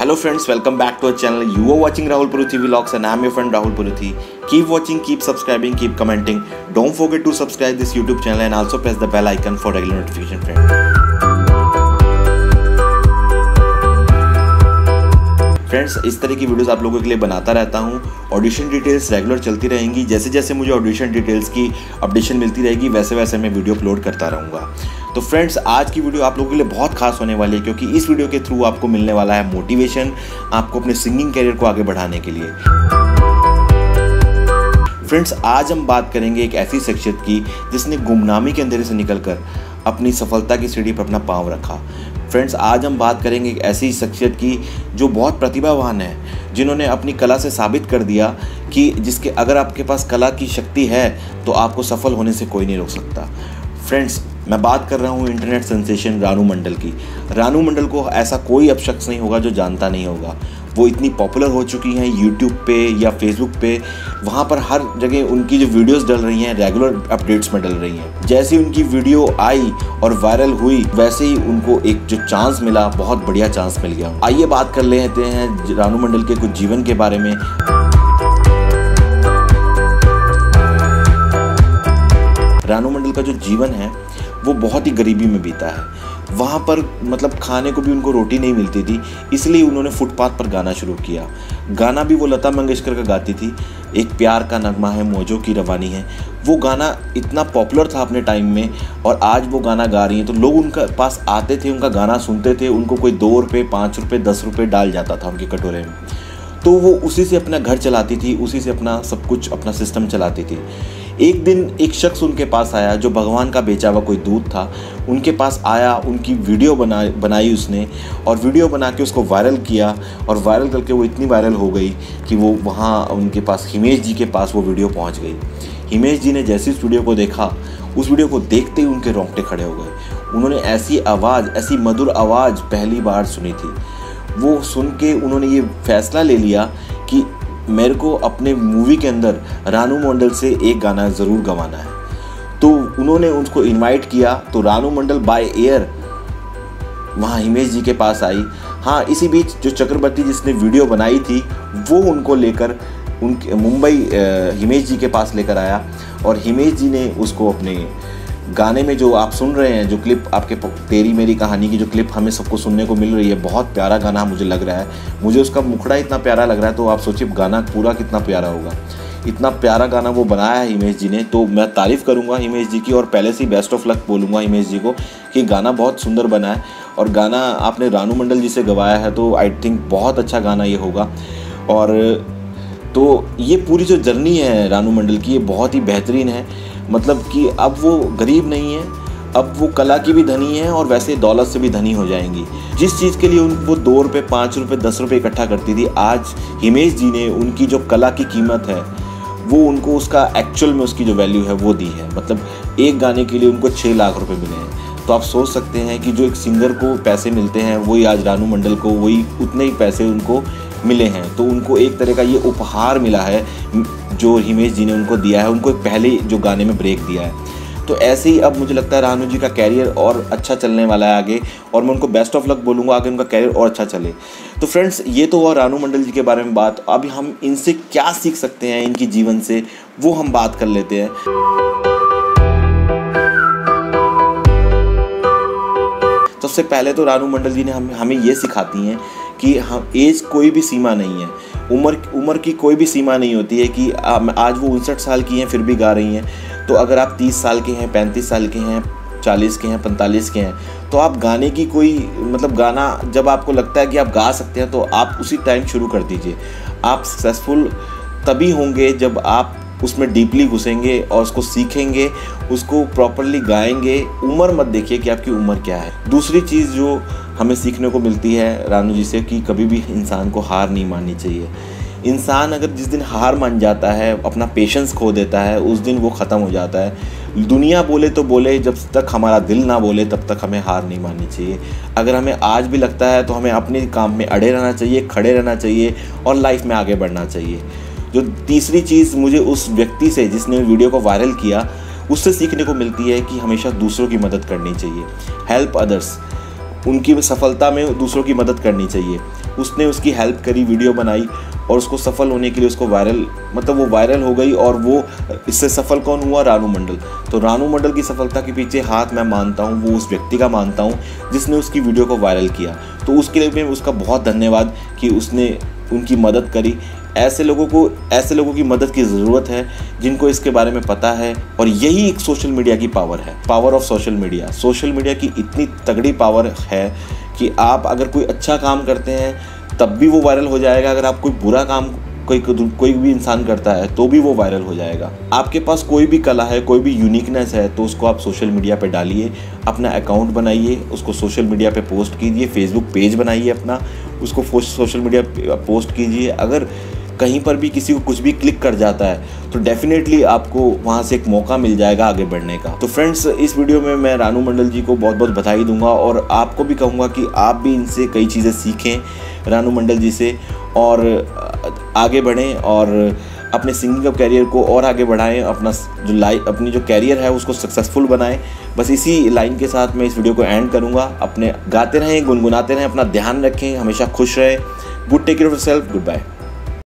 Hello friends welcome back to our channel you are watching Rahul Puruthi vlogs and I am your friend Rahul Puruthi keep watching keep subscribing keep commenting don't forget to subscribe this YouTube channel and also press the bell icon for regular notification friend friends इस तरह की videos आप लोगों के लिए बनाता रहता हूँ। ऑडिशन डिटेल्स रेगुलर चलती रहेंगी। जैसे जैसे मुझे ऑडिशन डिटेल्स की अपडेशन मिलती रहेगी वैसे वैसे मैं वीडियो अपलोड करता रहूँगा। तो फ्रेंड्स आज की वीडियो आप लोगों के लिए बहुत खास होने वाली है क्योंकि इस वीडियो के थ्रू आपको मिलने वाला है मोटिवेशन आपको अपने सिंगिंग करियर को आगे बढ़ाने के लिए। फ्रेंड्स आज हम बात करेंगे एक ऐसी शख्सियत की जिसने गुमनामी के अंधेरे से निकलकर अपनी सफलता की सीढ़ी पर अपना पाँव रखा। फ्रेंड्स आज हम बात करेंगे एक ऐसी शख्सियत की जो बहुत प्रतिभावान है, जिन्होंने अपनी कला से साबित कर दिया कि जिसके अगर आपके पास कला की शक्ति है तो आपको सफल होने से कोई नहीं रोक सकता। फ्रेंड्स मैं बात कर रहा हूँ इंटरनेट सेंसेशन रानू मंडल की। रानू मंडल को ऐसा कोई अब शख्स नहीं होगा जो जानता नहीं होगा। वो इतनी पॉपुलर हो चुकी हैं यूट्यूब पे या फेसबुक पे। वहाँ पर हर जगह उनकी जो वीडियोस डल रही हैं रेगुलर अपडेट्स में डल रही हैं। जैसे उनकी वीडियो आई और वायरल हुई, वैसे ही उनको एक जो चांस मिला, बहुत बढ़िया चांस मिल गया। आइए बात कर लेते हैं रानू मंडल के कुछ जीवन के बारे में। रानू मंडल का जो जीवन है, वो बहुत ही गरीबी में बीता है। वहाँ पर मतलब खाने को भी उनको रोटी नहीं मिलती थी, इसलिए उन्होंने फुटपाथ पर गाना शुरू किया। गाना भी वो लता मंगेशकर का गाती थी। एक प्यार का नगमा है, मौजों की रवानी है। वो गाना इतना पॉपुलर था अपने टाइम में, और आज वो गाना गा रही हैं तो लोग उनका पास आते थे, उनका गाना सुनते थे, उनको कोई दो रुपये पाँच रुपये दस रुपये डाल जाता था उनके कटोरे में। तो वो उसी से अपना घर चलाती थी, उसी से अपना सब कुछ, अपना सिस्टम चलाती थी। एक दिन एक शख्स उनके पास आया जो भगवान का बेचा हुआ कोई दूध था। उनके पास आया, उनकी वीडियो बना, बनाई उसने और वीडियो बना के उसको वायरल किया और वायरल करके वो इतनी वायरल हो गई कि वो वहाँ उनके पास, हिमेश जी के पास वो वीडियो पहुँच गई। हिमेश जी ने जैसे इस वीडियो को देखा, उस वीडियो को देखते ही उनके रोंगटे खड़े हो गए। उन्होंने ऐसी आवाज़, ऐसी मधुर आवाज़ पहली बार सुनी थी। वो सुन के उन्होंने ये फैसला ले लिया कि मेरे को अपने मूवी के अंदर रानू मंडल से एक गाना ज़रूर गवाना है। तो उन्होंने उनको इनवाइट किया तो रानू मंडल बाय एयर वहाँ हिमेश जी के पास आई। हाँ इसी बीच जो चक्रवर्ती जिसने वीडियो बनाई थी, वो उनको लेकर, उनके, मुंबई हिमेश जी के पास लेकर आया। और हिमेश जी ने उसको अपने गाने में जो आप सुन रहे हैं, जो क्लिप आपके तेरी मेरी कहानी की जो क्लिप हमें सबको सुनने को मिल रही है, बहुत प्यारा गाना मुझे लग रहा है। मुझे उसका मुखड़ा इतना प्यारा लग रहा है तो आप सोचिए गाना पूरा कितना प्यारा होगा। इतना प्यारा गाना वो बनाया है हिमेश जी ने तो मैं तारीफ़ करूँगा हिमेश जी की और पहले से ही बेस्ट ऑफ़ लक बोलूँगा हिमेश जी को कि गाना बहुत सुंदर बना है। और गाना आपने रानू मंडल जी से गवाया है तो आई थिंक बहुत अच्छा गाना ये होगा। और तो ये पूरी जो जर्नी है रानू मंडल की, ये बहुत ही बेहतरीन है। मतलब कि अब वो गरीब नहीं है, अब वो कला की भी धनी है और वैसे दौलत से भी धनी हो जाएँगी। जिस चीज़ के लिए उन, वो दो रुपये पाँच रुपये दस रुपये इकट्ठा करती थी, आज हिमेश जी ने उनकी जो कला की कीमत है, वो उनको उसका एक्चुअल में उसकी जो वैल्यू है, वो दी है। मतलब एक गाने के लिए उनको छः लाख रुपये मिले हैं। तो आप सोच सकते हैं कि जो एक सिंगर को पैसे मिलते हैं, वही आज रानू मंडल को, वही उतने ही पैसे उनको मिले हैं। तो उनको एक तरह का ये उपहार मिला है जो हिमेश जी ने उनको दिया है, उनको पहले जो गाने में ब्रेक दिया है। तो ऐसे ही अब मुझे लगता है रानू जी का कैरियर और अच्छा चलने वाला है आगे, और मैं उनको बेस्ट ऑफ़ लक बोलूँगा, आगे उनका कैरियर और अच्छा चले। तो फ्रेंड्स ये तो हुआ रानू मंडल जी के बारे में बात। अब हम इनसे क्या सीख सकते हैं इनकी जीवन से, वो हम बात कर लेते हैं। सबसे पहले तो रानू मंडल जी ने हम, हमें ये सिखाती हैं कि हम एज कोई भी सीमा नहीं है। उम्र उम्र की कोई भी सीमा नहीं होती है कि आज वो उनसठ साल की हैं, फिर भी गा रही हैं। तो अगर आप तीस साल के हैं, पैंतीस साल के हैं, चालीस के हैं, पैंतालीस के हैं तो आप गाने की कोई मतलब गाना, जब आपको लगता है कि आप गा सकते हैं तो आप उसी टाइम शुरू कर दीजिए। आप सक्सेसफुल तभी होंगे जब आप उसमें डीपली घुसेंगे और उसको सीखेंगे, उसको प्रॉपरली गाएँगे। उम्र मत देखिए कि आपकी उम्र क्या है। दूसरी चीज़ जो हमें सीखने को मिलती है रानू जी से कि कभी भी इंसान को हार नहीं माननी चाहिए। इंसान अगर जिस दिन हार मान जाता है, अपना पेशेंस खो देता है, उस दिन वो ख़त्म हो जाता है। दुनिया बोले तो बोले, जब तक हमारा दिल ना बोले, तब तक हमें हार नहीं माननी चाहिए। अगर हमें आज भी लगता है तो हमें अपने काम में अड़े रहना चाहिए, खड़े रहना चाहिए और लाइफ में आगे बढ़ना चाहिए। जो तीसरी चीज़ मुझे उस व्यक्ति से जिसने वीडियो को वायरल किया, उससे सीखने को मिलती है कि हमेशा दूसरों की मदद करनी चाहिए। हेल्प अदर्स उनकी सफलता में दूसरों की मदद करनी चाहिए। उसने उसकी हेल्प करी, वीडियो बनाई और उसको सफल होने के लिए उसको वायरल मतलब वो वायरल हो गई और वो इससे सफल कौन हुआ? रानू मंडल। तो रानू मंडल की सफलता के पीछे हाथ मैं मानता हूँ, वो उस व्यक्ति का मानता हूँ जिसने उसकी वीडियो को वायरल किया। तो उसके लिए मैं उसका बहुत धन्यवाद कि उसने उनकी मदद करी। ऐसे लोगों को, ऐसे लोगों की मदद की ज़रूरत है, जिनको इसके बारे में पता है, और यही एक सोशल मीडिया की पावर है। Power of social media social media की इतनी तगड़ी पावर है कि आप अगर कोई अच्छा काम करते हैं, तब भी वो वायरल हो जाएगा। अगर आप कोई बुरा काम, कोई कोई भी इंसान करता है तो भी वो वायरल हो जाएगा। आपके पास कोई भी कला है, कोई भी यूनिकनेस है तो उसको आप सोशल मीडिया पे डालिए, अपना अकाउंट बनाइए, उसको सोशल मीडिया पे पोस्ट कीजिए फेसबुक पेज बनाइए अपना, उसको सोशल मीडिया पोस्ट कीजिए। अगर कहीं पर भी किसी को कुछ भी क्लिक कर जाता है तो डेफिनेटली आपको वहाँ से एक मौका मिल जाएगा आगे बढ़ने का। तो फ्रेंड्स इस वीडियो में मैं रानू मंडल जी को बहुत बहुत बधाई दूँगा और आपको भी कहूँगा कि आप भी इनसे कई चीज़ें सीखें रानू मंडल जी से और आगे बढ़ें और अपने सिंगिंग का कैरियर को और आगे बढ़ाएँ, अपना जो लाइफ अपनी जो कैरियर है उसको सक्सेसफुल बनाएँ। बस इसी लाइन के साथ मैं इस वीडियो को एंड करूँगा। अपने गाते रहें, गुनगुनाते रहें, अपना ध्यान रखें, हमेशा खुश रहें। Good take care of self goodbye